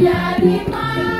Yeah,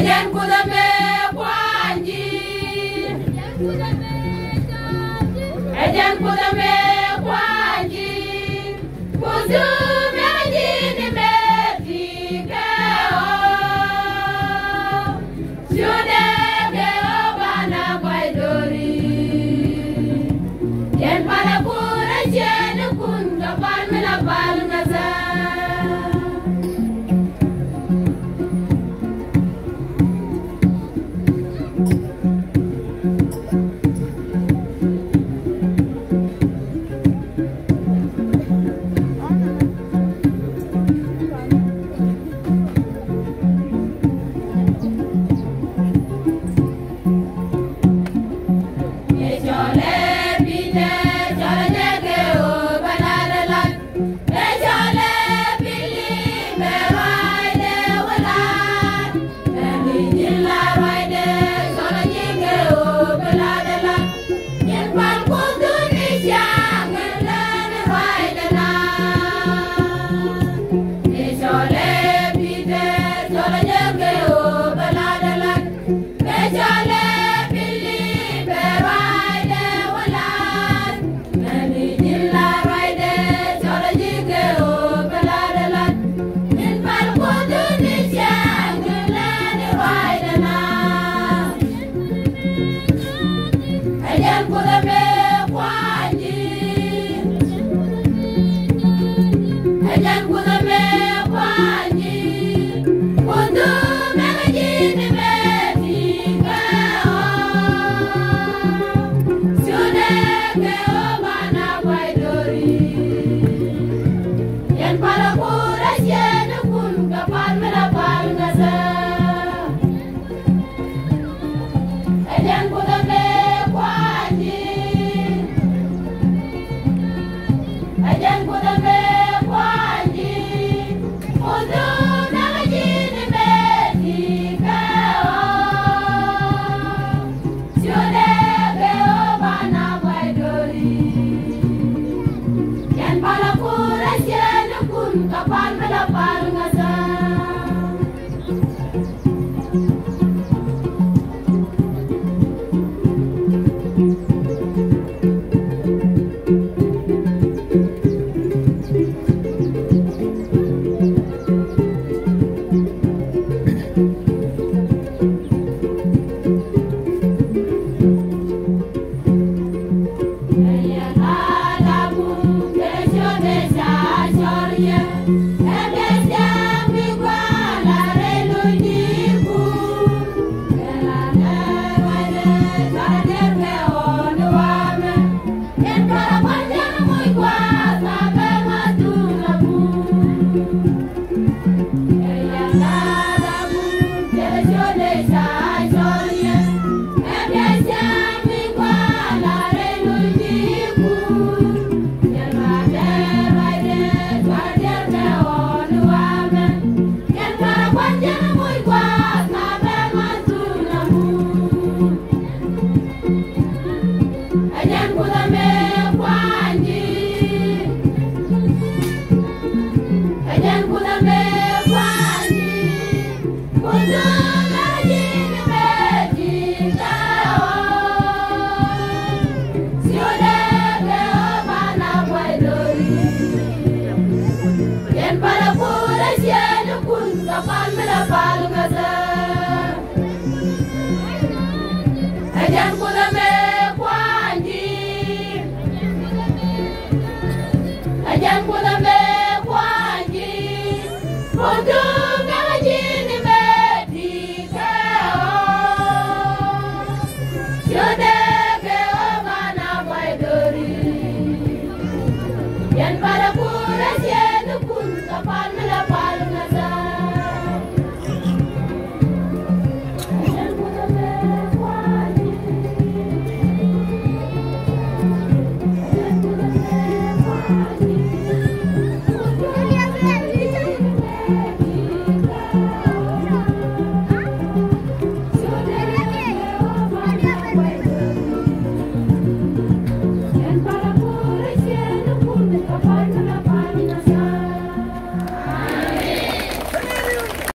Ejen kuzame kwanji Ejen kuzame kwanji Kuzame Ella alguna